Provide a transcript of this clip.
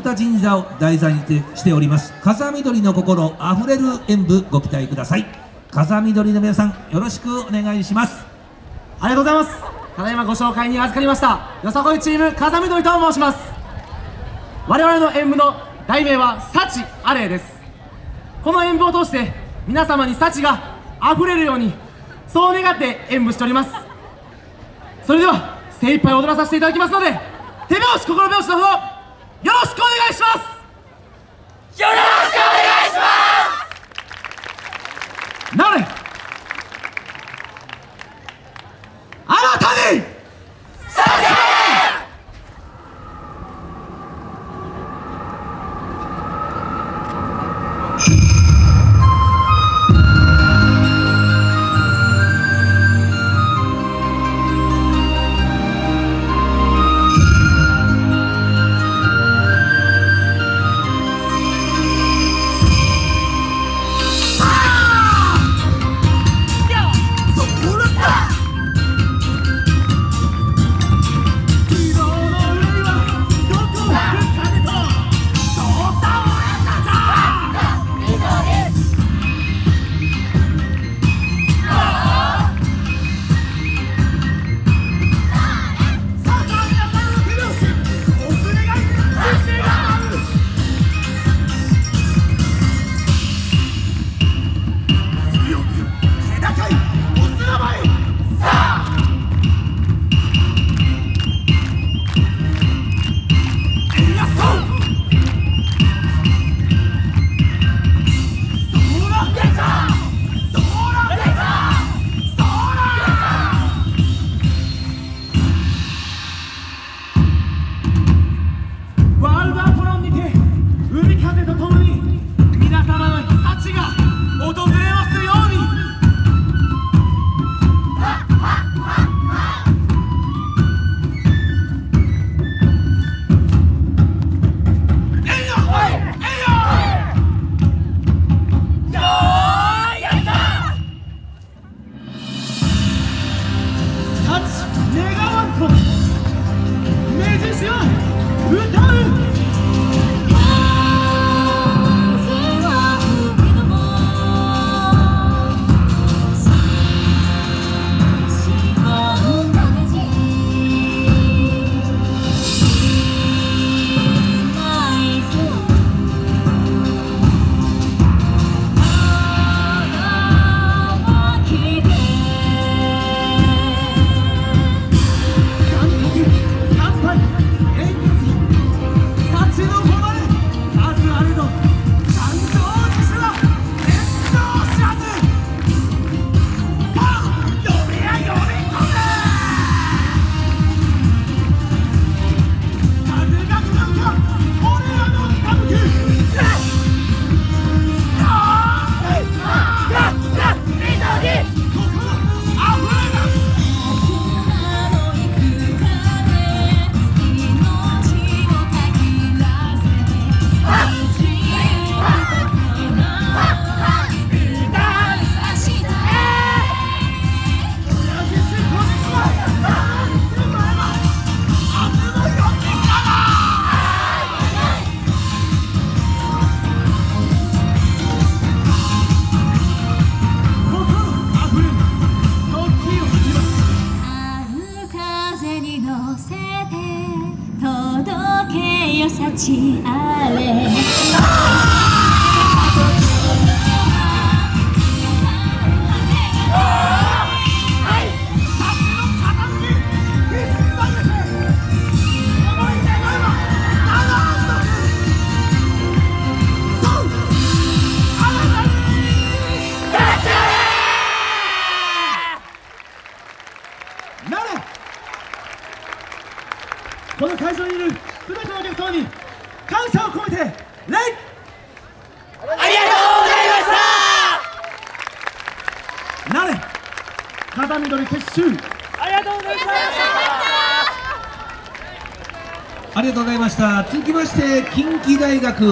奥田神社を題材にしております。風緑の心あふれる演舞ご期待ください。風緑の皆さんよろしくお願いします。ありがとうございます。ただいまご紹介に預かりましたよさこいチーム風緑と申します。我々の演舞の題名は「幸あれ」です。この演舞を通して皆様に幸があふれるようにそう願って演舞しております。それでは精一杯踊らさせていただきますので手拍子心拍子のほど。よろしくお願いします。よ幸あれ。に感謝を込めて礼ありがとうございました！なれ風緑結集ありがとうございました。ありがとうございました。続きまして近畿大学